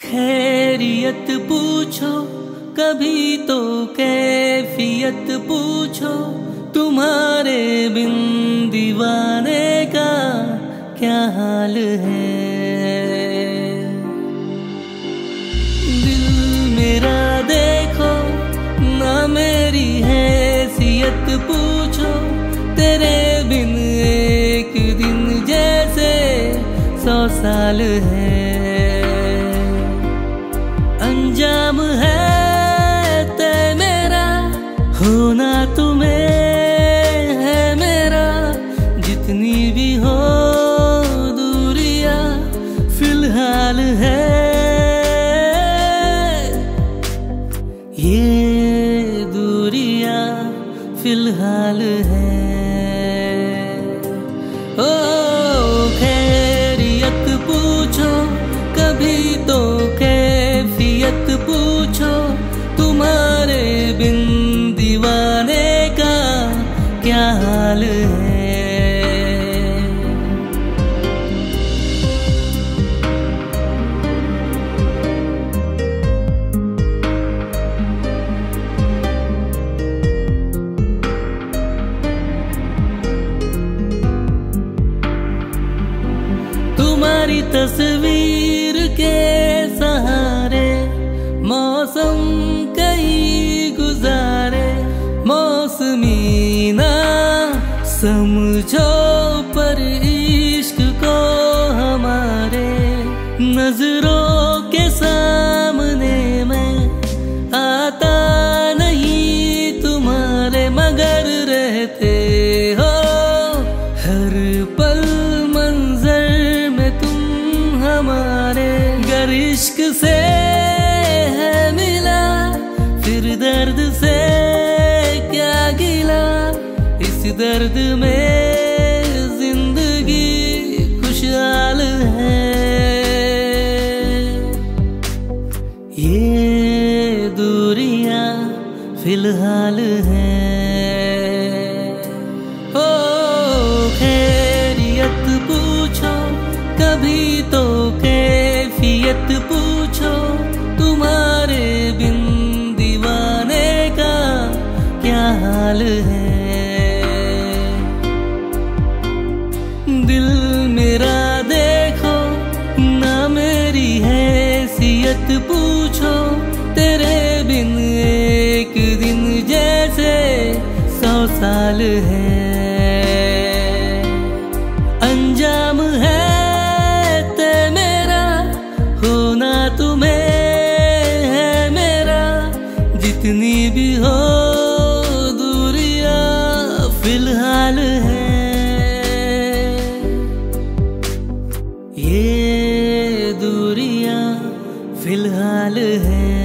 खैरियत पूछो कभी तो कैफियत पूछो तुम्हारे बिन दीवाने क्या हाल है? दिल मेरा देखो, ना मेरी हैसियत पूछो। तेरे बिन एक दिन जैसे सौ साल है। फ़िलहाल है। ओ तुम्हारी तस्वीर के सहारे, मौसम कई गुजारे, मौसमी ना समझो पर इश्क को हमारे, नज़रों के सामने मैं आता नहीं तुम्हारे मगर रहते। गर इश्क से है मिला, फिर दर्द से क्या गिला? इस दर्द में ज़िंदगी खुशहाल है। ये दूरियाँ फ़िलहाल हैं। कैफियत पूछो तुम्हारे बिन दीवाने का क्या हाल है? दिल मेरा देखो, ना मेरी हैसियत पूछो, तेरे बिन एक दिन जैसे सौ साल है। कितनी भी हो दूरिया फ़िलहाल है। ये दूरिया फ़िलहाल है।